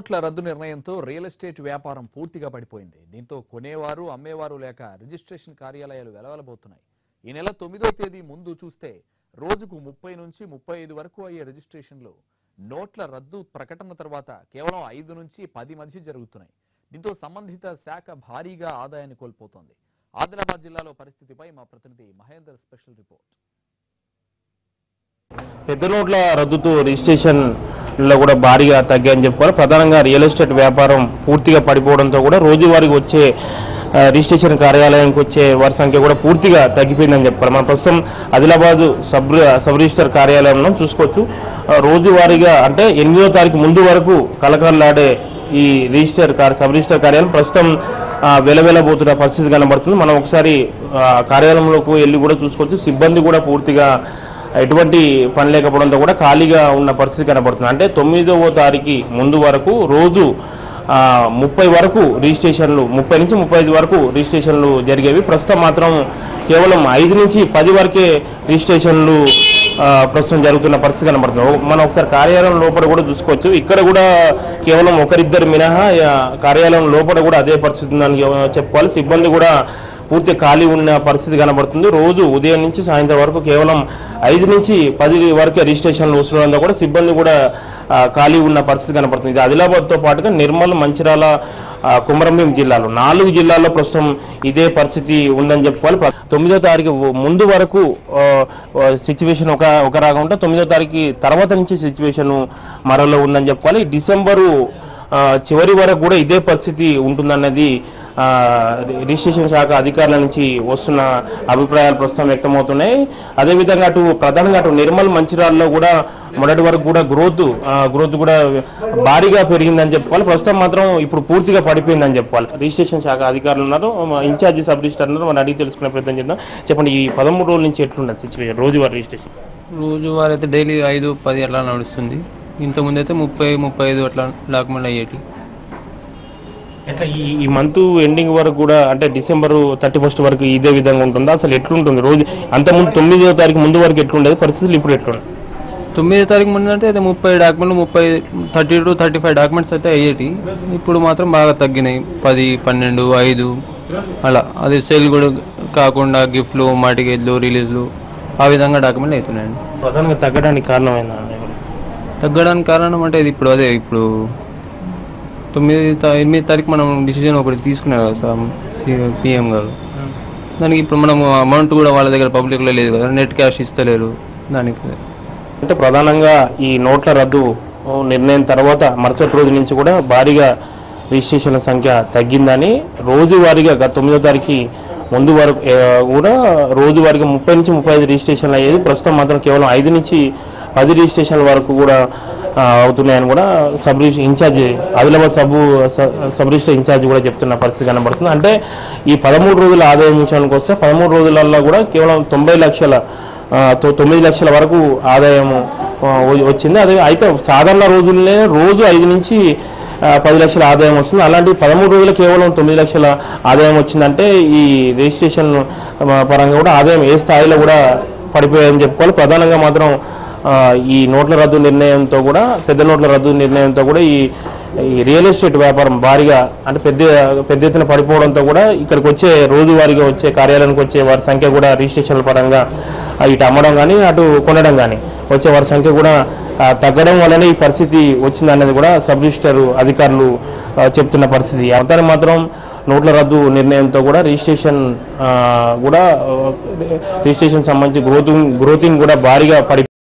నోట్ల రద్దు నిర్ణయంతో రియల్ ఎస్టేట్ వ్యాపారం పూర్తిగా పడిపోయింది. దీంతో కొనేవారు అమ్మేవారు లేక రిజిస్ట్రేషన్ కార్యాలయాలు వెలవలబోతున్నాయి. ఈ నెల తొమ్మిదో తేదీ ముందు చూస్తే రోజుకు ముప్పై నుంచి ముప్పై ఐదు వరకు అయ్యే రిజిస్ట్రేషన్లు నోట్ల రద్దు ప్రకటన తర్వాత కేవలం ఐదు నుంచి పది మధ్య జరుగుతున్నాయి. దీంతో సంబంధిత శాఖ భారీగా ఆదాయాన్ని కోల్పోతోంది. ఆదిలాబాద్ జిల్లాలో పరిస్థితిపై మా ప్రతినిధి మహేందర్ స్పెషల్ రిపోర్ట్. పెద్ద నోట్ల రద్దుతో రిజిస్ట్రేషన్ లో కూడా భారీగా తగ్గాయని చెప్పుకోవాలి. ప్రధానంగా రియల్ ఎస్టేట్ వ్యాపారం పూర్తిగా పడిపోవడంతో కూడా రోజువారీకి వచ్చే రిజిస్ట్రేషన్ కార్యాలయానికి వచ్చే వారి సంఖ్య కూడా పూర్తిగా తగ్గిపోయిందని చెప్పాలి మనం ప్రస్తుతం ఆదిలాబాదు సబ్ సబ్ రిజిస్టర్ కార్యాలయంలో చూసుకోవచ్చు. రోజువారీగా అంటే ఎనిమిదో తారీఖు ముందు వరకు కలకల్లాడే ఈ రిజిస్టర్ కార్ సబ్ రిజిస్టర్ కార్యాలయం ప్రస్తుతం వెలవెలబోతున్న పరిస్థితి కనబడుతుంది. మనం ఒకసారి కార్యాలయంలోకి వెళ్ళి కూడా చూసుకోవచ్చు. సిబ్బంది కూడా పూర్తిగా ఎటువంటి పని లేకపోవడంతో కూడా ఖాళీగా ఉన్న పరిస్థితి కనబడుతుంది. అంటే తొమ్మిదవ తారీఖు ముందు వరకు రోజు ముప్పై వరకు రిజిస్ట్రేషన్లు ముప్పై నుంచి ముప్పై ఐదు వరకు రిజిస్ట్రేషన్లు జరిగేవి. ప్రస్తుతం మాత్రం కేవలం ఐదు నుంచి పది వరకే రిజిస్ట్రేషన్లు ప్రస్తుతం జరుగుతున్న పరిస్థితి కనబడుతుంది. మనం ఒకసారి కార్యాలయం లోపల కూడా చూసుకోవచ్చు. ఇక్కడ కూడా కేవలం ఒకరిద్దరు మినహా కార్యాలయం లోపల కూడా అదే పరిస్థితి ఉందని చెప్పుకోవాలి సిబ్బంది కూడా పూర్తి ఖాళీ ఉన్న పరిస్థితి కనబడుతుంది. రోజు ఉదయం నుంచి సాయంత్రం వరకు కేవలం ఐదు నుంచి పది వరకే రిజిస్ట్రేషన్లు వస్తుండడంతో కూడా సిబ్బంది కూడా ఖాళీ ఉన్న పరిస్థితి కనబడుతుంది. ఇది ఆదిలాబాద్తో పాటుగా నిర్మల్ మంచిర్యాల కుమరంభీం జిల్లాలో నాలుగు జిల్లాల్లో ప్రస్తుతం ఇదే పరిస్థితి ఉందని చెప్పుకోవాలి. తొమ్మిదో తారీఖు ముందు వరకు సిచ్యువేషన్ ఒక ఒక రాగా ఉంటే తొమ్మిదో తారీఖు తర్వాత నుంచి సిచ్యువేషన్ మరోలో ఉందని చెప్పుకోవాలి. డిసెంబరు చివరి వరకు కూడా ఇదే పరిస్థితి ఉంటుందన్నది రిజిస్ట్రేషన్ శాఖ అధికారుల నుంచి వస్తున్న అభిప్రాయాలు ప్రస్తుతం వ్యక్తమవుతున్నాయి. అదేవిధంగా అటు ప్రధానంగా అటు నిర్మల్ మంచిర్యాలలో కూడా మొదటి వరకు కూడా గ్రోత్ గ్రోత్ కూడా భారీగా పెరిగిందని చెప్పుకోవాలి. ప్రస్తుతం మాత్రం ఇప్పుడు పూర్తిగా పడిపోయిందని చెప్పుకోవాలి. రిజిస్ట్రేషన్ శాఖ అధికారులు ఉన్నారు. ఇన్ఛార్జి సబ్ రిజిస్టర్ ఉన్నారు. మనం అడిగి తెలుసుకునే ప్రయత్నం చేద్దాం. చెప్పండి ఈ పదమూడు రోజుల నుంచి ఎట్లున్నది సిచ్యువేషన్ రోజువారీ రిజిస్ట్రేషన్. రోజువారీ అయితే డైలీ ఐదు పది అట్లా నడుస్తుంది. ఇంతకుముందు అయితే ముప్పై ముప్పై ఐదు అట్లా డాక్యుమెంట్ అయ్యేటి ఎట్లా ఈ ఈ మంత్ ఎండింగ్ వరకు కూడా అంటే డిసెంబర్ థర్టీ ఫస్ట్ వరకు ఇదే విధంగా ఉంటుందా? అసలు ఎట్లుంటుంది? రోజు అంతకుముందు తొమ్మిదో తారీఖు ముందు వరకు ఎట్లుండేది? పరిస్థితులు ఇప్పుడు ఎట్లున్నాయి? తొమ్మిదో తారీఖు ముందు అంటే అయితే ముప్పై డాక్యుమెంట్లు ముప్పై thirty two thirty five documents అయితే అయ్యేటి. ఇప్పుడు మాత్రం బాగా తగ్గినాయి. పది పన్నెండు ఐదు అలా. అది సేల్ కూడా కాకుండా గిఫ్ట్లు మాటిగేట్లు రిలీజ్లు ఆ విధంగా డాక్యుమెంట్లు అవుతున్నాయండి ప్రధానంగా తగ్గడానికి కారణమైందా తగ్గడానికి కారణం అంటే ఇది ఇప్పుడు అదే ఇప్పుడు తొమ్మిది ఎనిమిది తారీఖు మనం డిసిజన్ ఒకటి తీసుకున్నారు కదా సార్ పిఎం గారు. దానికి ఇప్పుడు మనం అమౌంట్ కూడా వాళ్ళ దగ్గర పబ్లిక్లో లేదు కదా నెట్ క్యాష్ ఇస్తలేరు దానికి. అంటే ప్రధానంగా ఈ నోట్ల రద్దు నిర్ణయం తర్వాత మరుసటి రోజు నుంచి కూడా భారీగా రిజిస్ట్రేషన్ల సంఖ్య తగ్గిందని రోజువారీగా గత తొమ్మిదో తారీఖు ముందు వరకు కూడా రోజువారీగా ముప్పై నుంచి ముప్పై ఐదు రిజిస్ట్రేషన్లు అయ్యేది. ప్రస్తుతం మాత్రం కేవలం ఐదు నుంచి పది రిజిస్ట్రేషన్ల వరకు కూడా అవుతున్నాయని కూడా sub register incharge Adilabad sub sub register incharge కూడా చెప్తున్న పరిస్థితి కనబడుతుంది. అంటే ఈ పదమూడు రోజుల ఆదాయం విషయానికి వస్తే పదమూడు రోజులలో కూడా కేవలం తొంభై లక్షల తొ- తొమ్మిది లక్షల వరకు ఆదాయము వచ్చింది. అదే అయితే సాధారణ రోజుల్లో రోజు ఐదు నుంచి పది లక్షల ఆదాయం వస్తుంది. అలాంటి పదమూడు రోజులు కేవలం తొమ్మిది లక్షల ఆదాయం వచ్చిందంటే ఈ రిజిస్ట్రేషన్ పరంగా కూడా ఆదాయం ఏ స్థాయిలో కూడా పడిపోయాయని చెప్పుకోవాలి. ప్రధానంగా మాత్రం ఈ నోట్ల రద్దు నిర్ణయంతో కూడా పెద్ద నోట్ల రద్దు నిర్ణయంతో కూడా ఈ ఈ రియల్ ఎస్టేట్ వ్యాపారం భారీగా అంటే పెద్ద పెద్ద ఎత్తున పడిపోవడంతో కూడా ఇక్కడికి వచ్చే రోజువారీగా వచ్చే కార్యాలయానికి వచ్చే వారి సంఖ్య కూడా రిజిస్ట్రేషన్ల పరంగా ఇటు అమ్మడం కానీ అటు కొనడం కానీ వచ్చే వారి సంఖ్య కూడా తగ్గడం వల్లనే ఈ పరిస్థితి వచ్చిందనేది కూడా సబ్ రిజిస్టర్ అధికారులు చెప్తున్న పరిస్థితి. అంతా మాత్రం నోట్ల రద్దు నిర్ణయంతో కూడా రిజిస్ట్రేషన్ కూడా రిజిస్ట్రేషన్ సంబంధించి గ్రోతింగ్ గ్రోతింగ్ కూడా భారీగా పడి